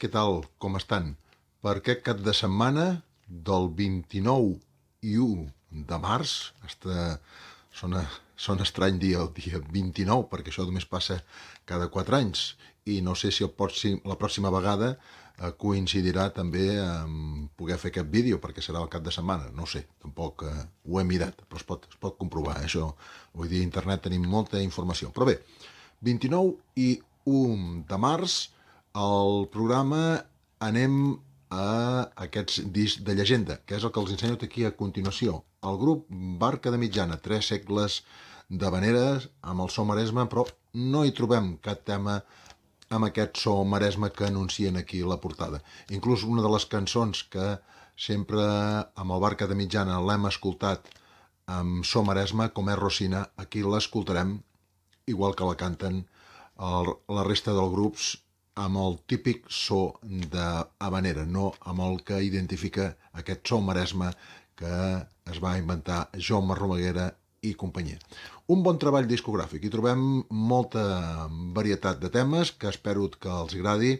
què tal? Com estan? Per aquest cap de setmana del 29 i 1 de març, hasta sona, sona estrany dir el dia 29, perquè això només passa cada 4 anys, i no sé si el pròxim, la pròxima vegada eh, coincidirà també amb poder fer aquest vídeo, perquè serà el cap de setmana, no sé, tampoc eh, ho he mirat, però es pot, es pot comprovar, això, vull dir, a internet tenim molta informació. Però bé, 29 i 1 de març, al programa anem a aquests discs de llegenda, que és el que els ensenyo aquí a continuació. El grup Barca de Mitjana, tres segles de veneres amb el so maresme, però no hi trobem cap tema amb aquest so maresme que anuncien aquí la portada. Inclús una de les cançons que sempre amb el Barca de Mitjana l'hem escoltat amb so maresme, com és Rosina, aquí l'escoltarem igual que la canten el, la resta dels grups amb el típic so de habanera, no amb el que identifica aquest so maresme que es va inventar Jaume Romaguera i companyia. Un bon treball discogràfic. Hi trobem molta varietat de temes que espero que els agradi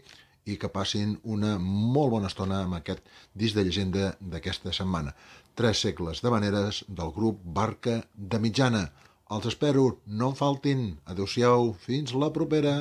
i que passin una molt bona estona amb aquest disc de llegenda d'aquesta setmana. Tres segles de maneres del grup Barca de Mitjana. Els espero, no en faltin. Adéu-siau, fins la propera.